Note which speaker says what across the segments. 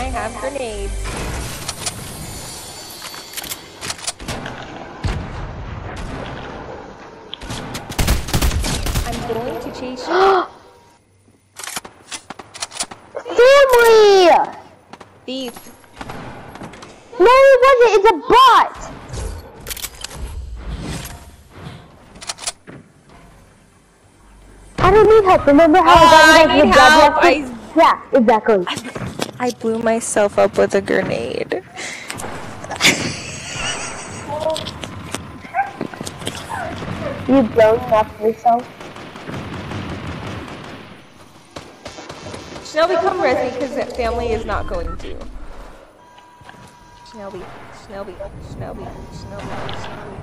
Speaker 1: I have grenades. I'm going to chase you.
Speaker 2: Family!
Speaker 1: Thief.
Speaker 2: No, it wasn't. It's a bot. I don't need help. Remember how
Speaker 1: Oh,
Speaker 2: I
Speaker 1: I
Speaker 2: got ah, you
Speaker 1: need
Speaker 2: guys
Speaker 1: help.
Speaker 2: with job Yeah, exactly.
Speaker 1: I blew myself up with a grenade.
Speaker 2: You blown up yourself.
Speaker 1: Shelby, come res me because family is not going to. Shelby, Shelby, Shelby, Shelby, Shelby.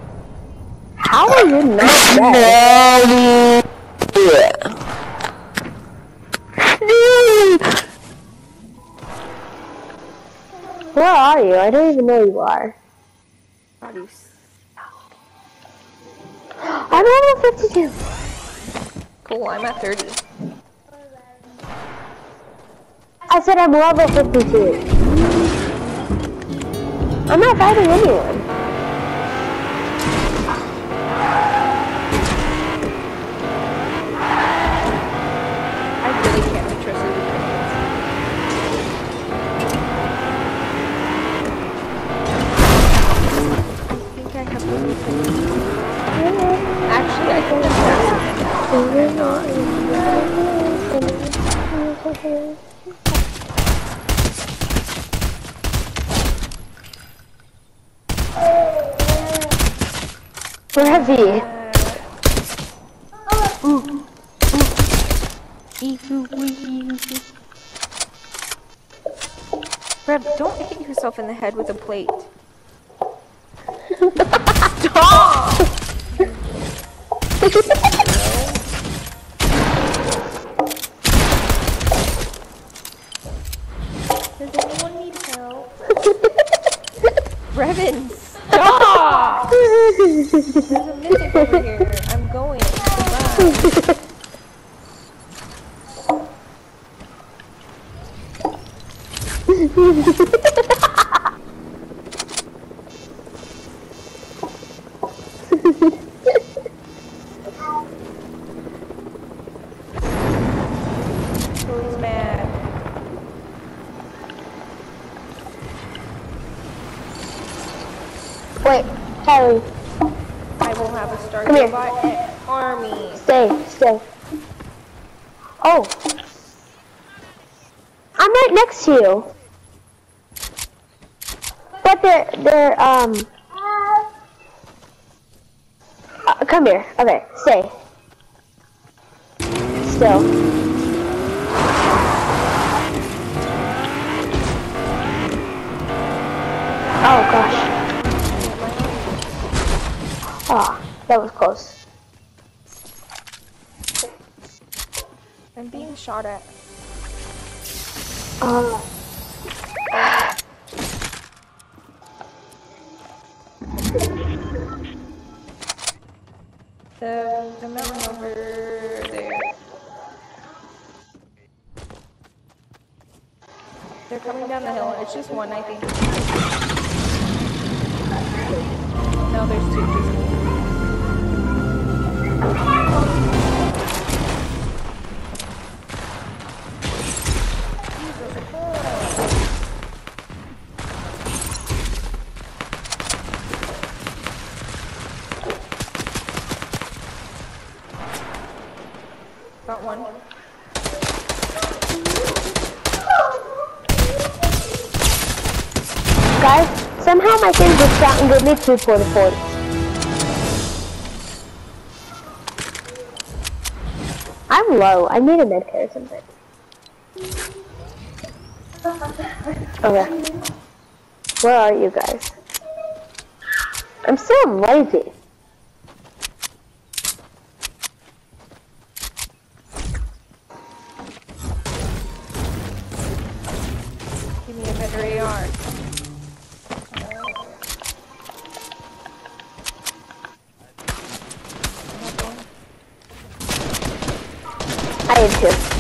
Speaker 2: How are you not dead? Where are you? I don't even know you are.
Speaker 1: How do you s-
Speaker 2: I'm level 52.
Speaker 1: Cool, I'm at 30.
Speaker 2: I said I'm level 52. I'm not fighting anyone.
Speaker 1: I really can't be trusted with grenades. I think I have really Actually, I think I'm passing it down. I'm not.
Speaker 2: Where is he?
Speaker 1: Rev, don't hit yourself in the head with a plate. Does anyone need help? Brevin, stop! There's I'm going. Goodbye mad?
Speaker 2: Wait, Kylie,
Speaker 1: I will have a Star
Speaker 2: Come here.
Speaker 1: Robot army.
Speaker 2: stay, stay. Oh. I'm right next to you. But they're, they're, um... Uh, come here. Okay, stay. Still. Oh gosh. Ah, that was close.
Speaker 1: I'm being shot at.
Speaker 2: Uh,
Speaker 1: The the mountain over there. They're coming down the hill. It's just one, I think. No, there's two. Just Jesus Got one.
Speaker 2: guys, somehow my thing just out and gave me two Port-a-Forts. I'm low. I need a med kit or something. Okay. Where are you guys? I'm so lazy.
Speaker 1: A AR.
Speaker 2: I have two.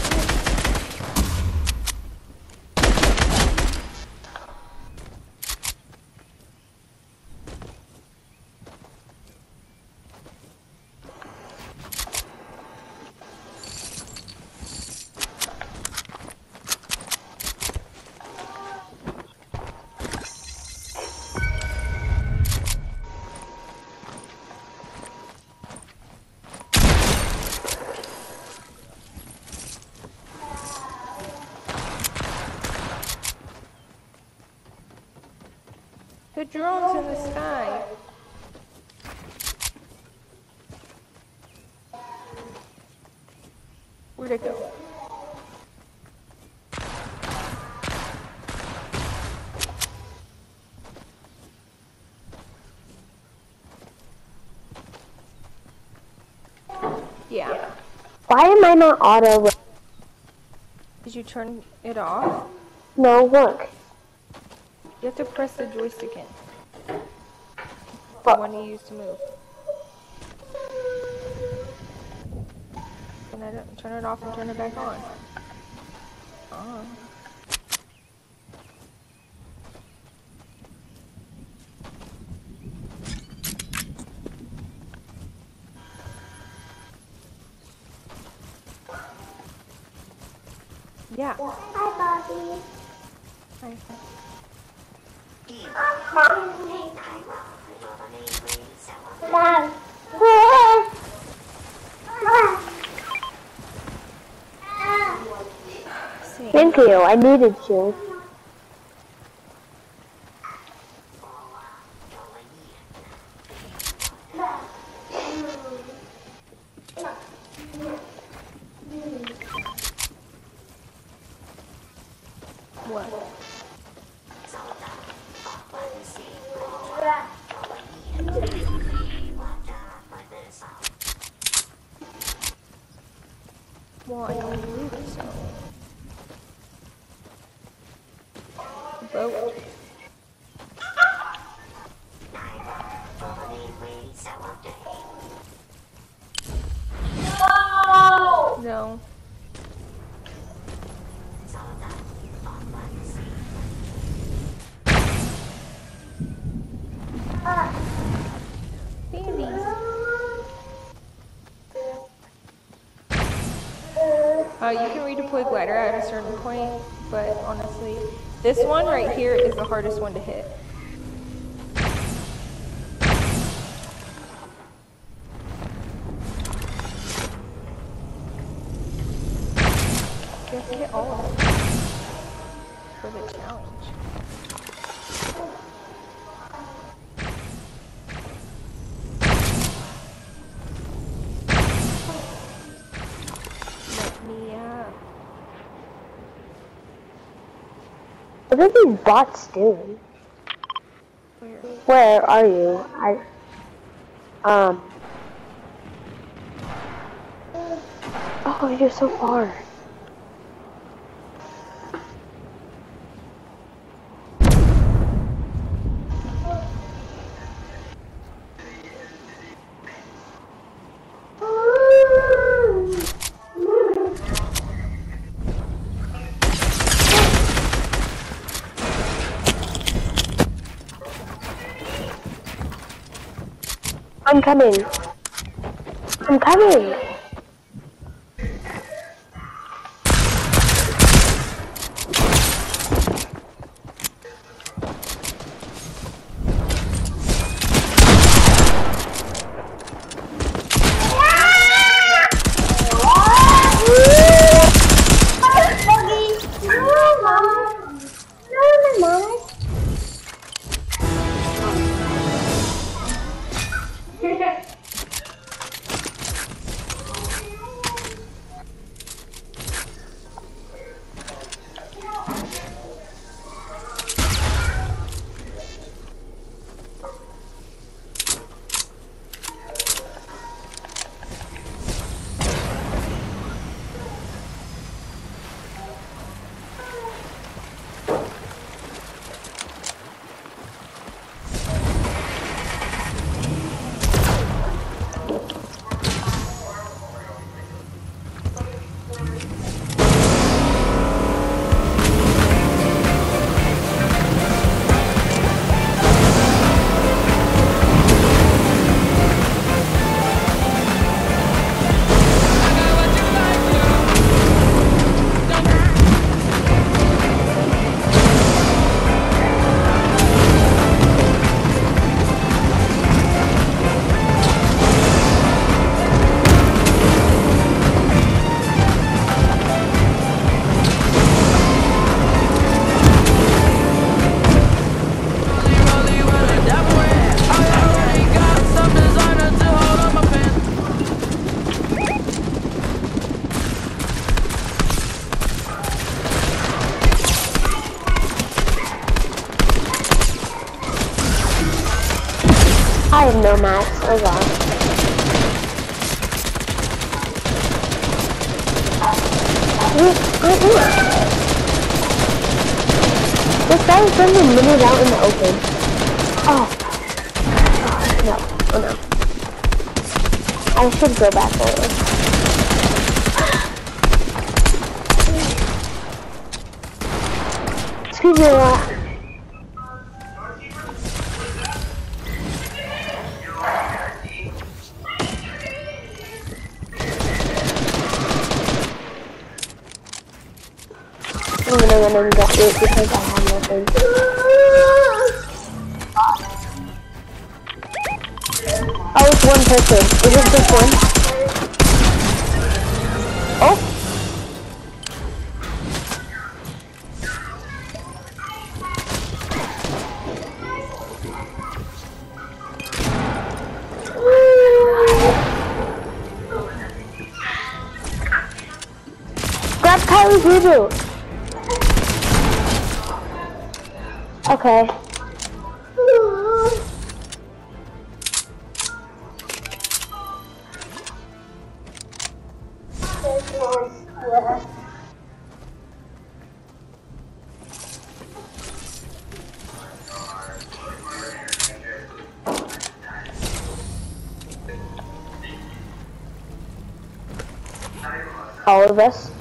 Speaker 1: The drone's in the sky. Where'd it go? Yeah.
Speaker 2: Why am I not auto?
Speaker 1: Did you turn it off?
Speaker 2: No, look.
Speaker 1: You have to press the joystick in. The
Speaker 2: What?
Speaker 1: one you use to move. Turn it, turn it off and turn it back on. Oh. Yeah.
Speaker 3: Hi, Bobby.
Speaker 1: Hi.
Speaker 2: Thank you. I needed you.
Speaker 1: What? Well, I don't believe it, so. Boat. No. Babies. Uh, you can redeploy glider at a certain point, but honestly, this one right here is the hardest one to hit. To all of them for the challenge. Let me up.
Speaker 2: What are these bots doing?
Speaker 1: Where?
Speaker 2: Where are you? I. Um. Oh, you're so far. I'm coming. I'm coming. Guy is sending minis out in the open. Oh. oh. No. Oh no. I should go back over. Excuse me, what? I'm gonna run and get it because I have Oh, it's one person. Is it just one? Oh! Grab Kylie's reboot. Okay. All of us.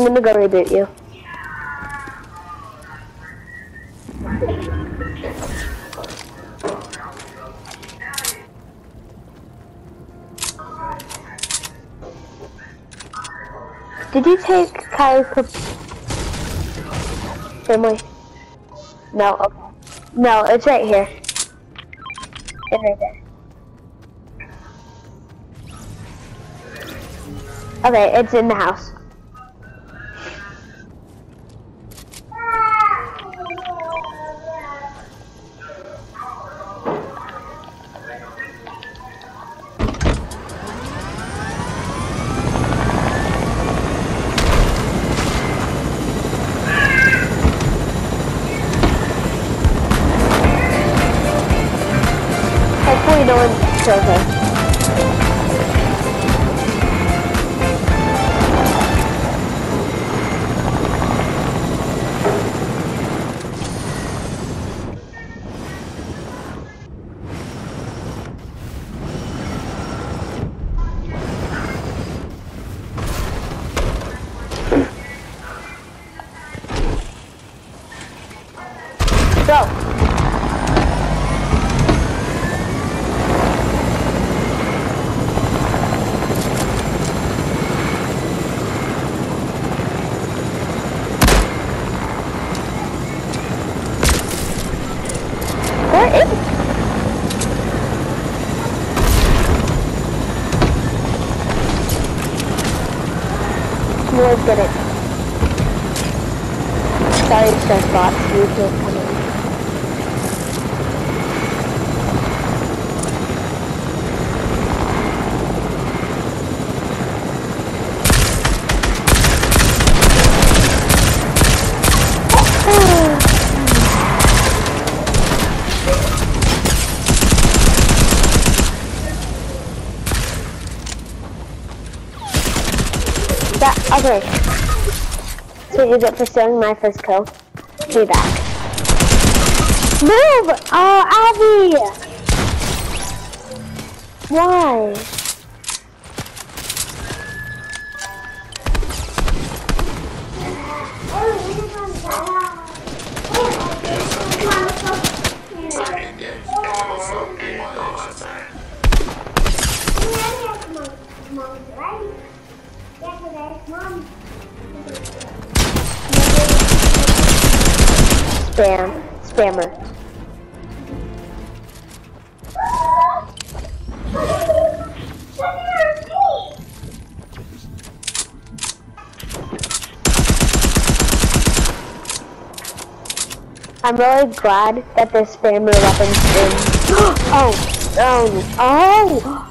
Speaker 2: I'm gonna go reboot you. Did you take co- family? No, okay. No, it's right here. It's right there. Okay, it's in the house. Let's get it. Sorry, it's just bots. You can't come in. That, okay. So you get for stealing my first kill. Be back. Move! Oh, Abby! Why? Spam. Spammer. I'm really glad that the spammer weapons in. oh, oh, oh!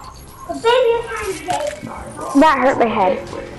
Speaker 2: That hurt my head.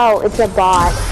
Speaker 2: Oh, it's a bot.